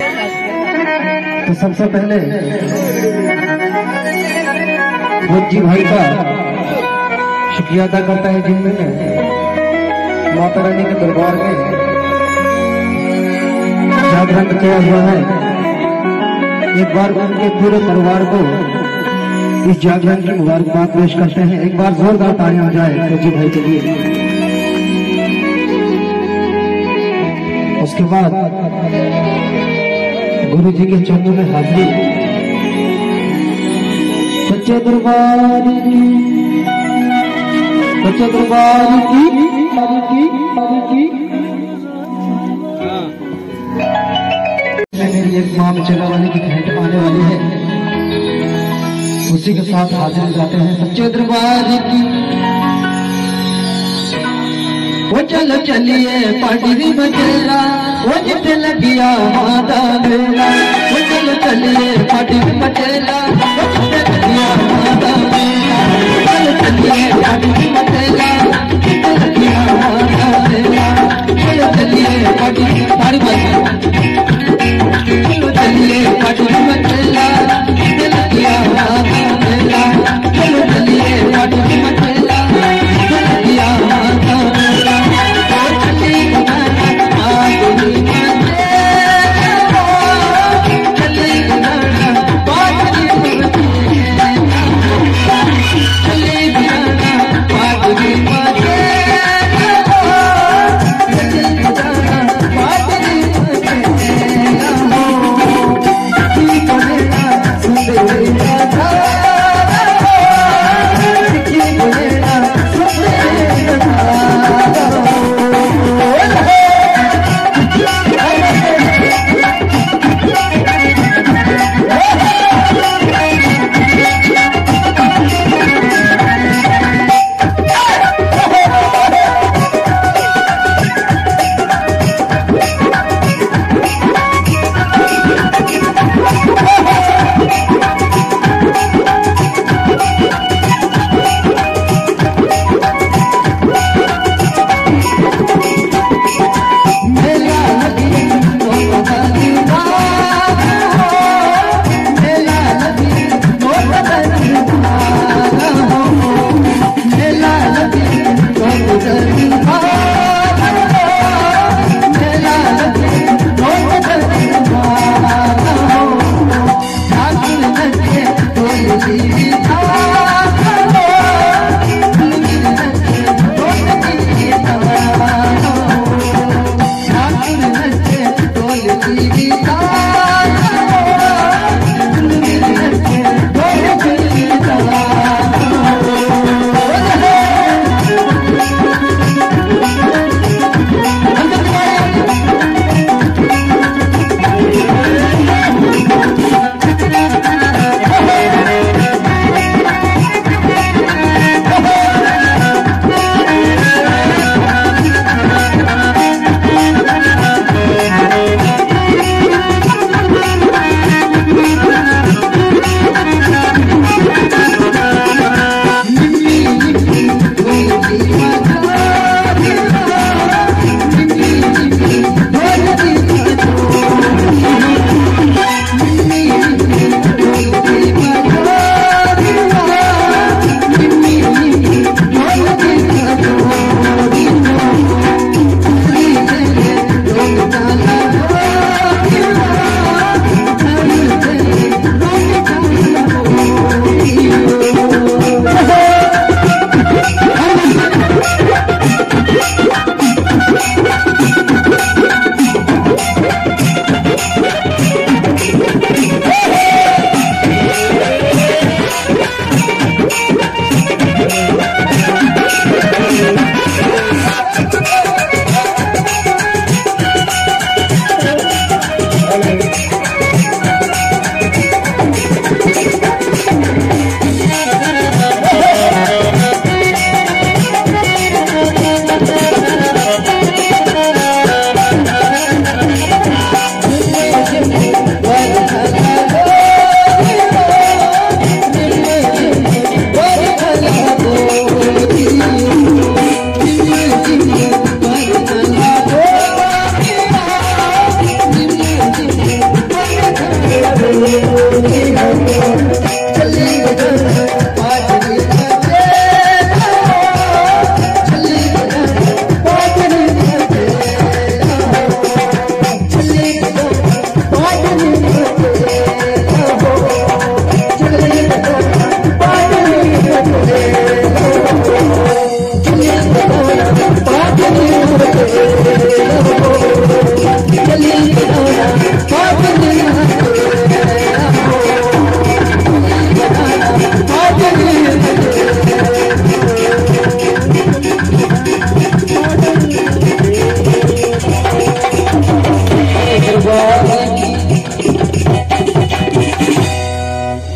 तो सबसे पहले भोजी भाई का शुक्रिया अदा करता है जिन्होंने माता रानी के दरबार में जागरण किया हुआ है। एक बार उनके पूरे परिवार को इस जागरण की मुबारकबाद पेश करते हैं। एक बार जोरदार ताली हो जाए फौजी भाई के लिए। उसके बाद गुरु जी के चरणों में हाजिरी। सच्चे दरबार की सच्चे दरबार की की की मेरी एक माँ चला वाली की भेंट आने वाली है। उसी के साथ हाजिर जाते हैं सच्चे दरबार की। वो चलो चलिए पाटरी बचेला वो जिते लगिया माता मेला वो चलो चलिए पाटरी बचेला वो जिते लगिया माता मेला चलो चलिए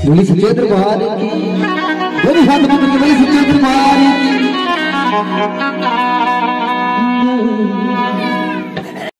बोली सुचेत्र दरबार की बोली हाथ में बोली सच्चे दरबार की